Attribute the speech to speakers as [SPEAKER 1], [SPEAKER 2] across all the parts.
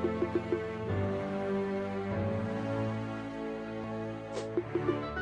[SPEAKER 1] Thank you.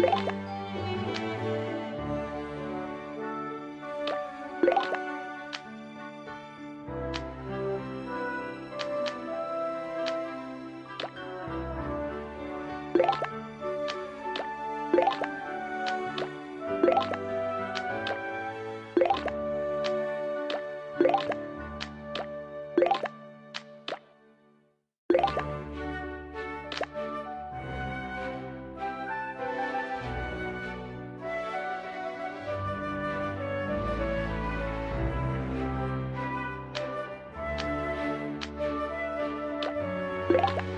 [SPEAKER 1] Thank you. Thank you.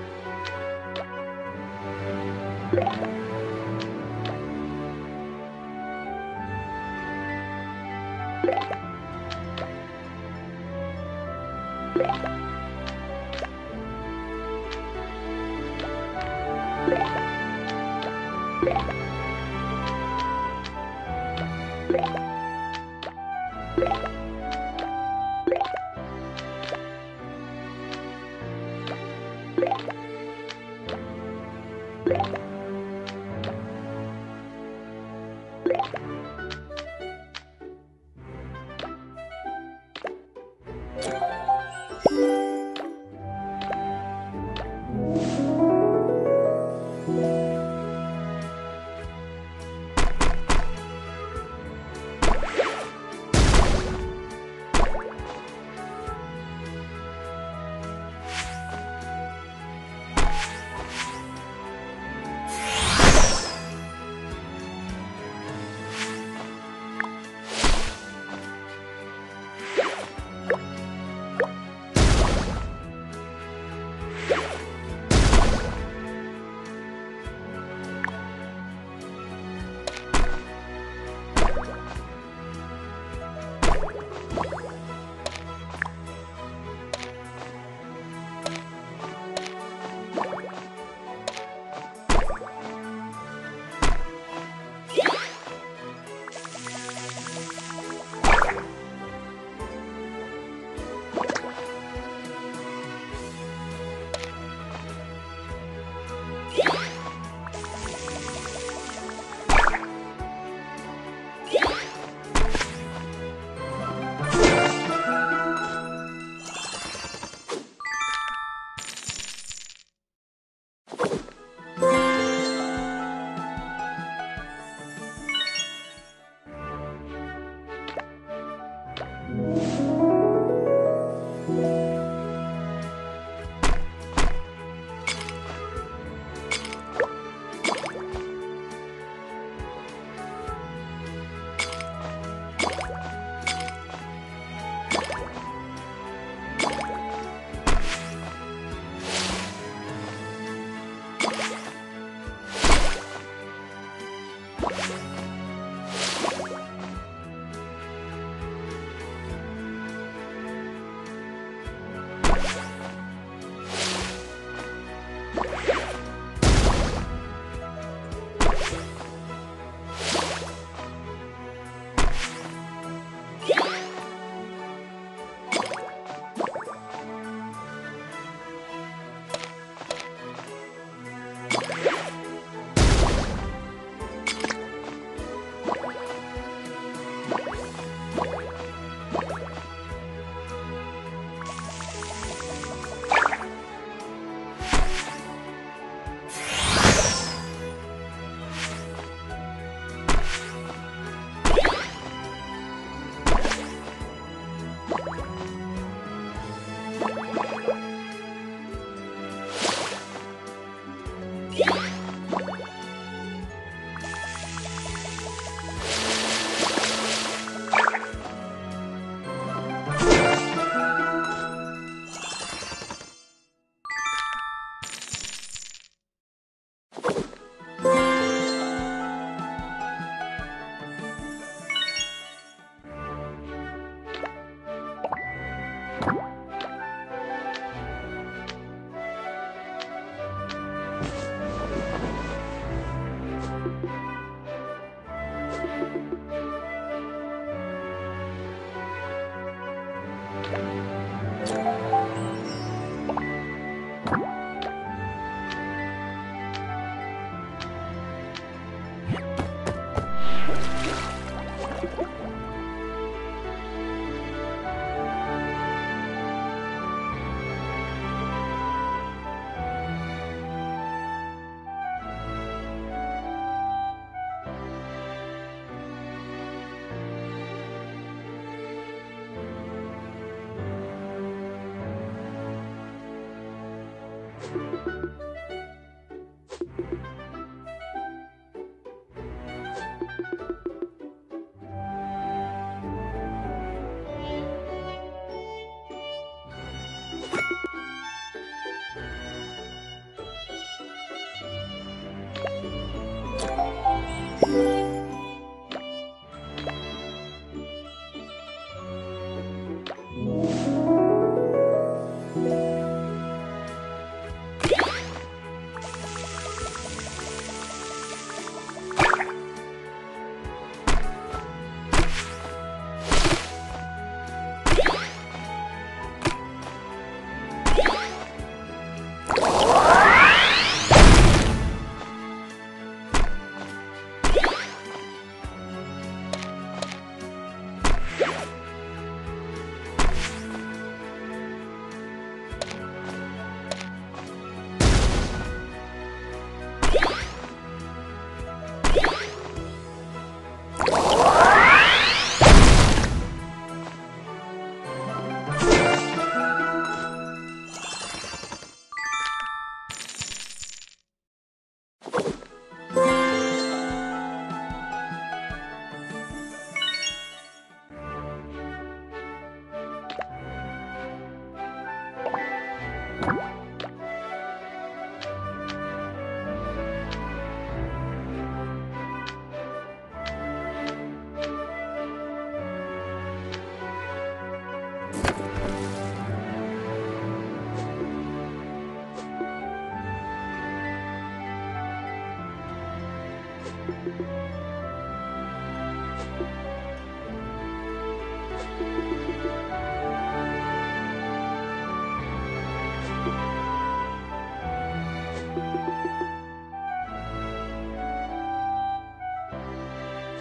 [SPEAKER 1] you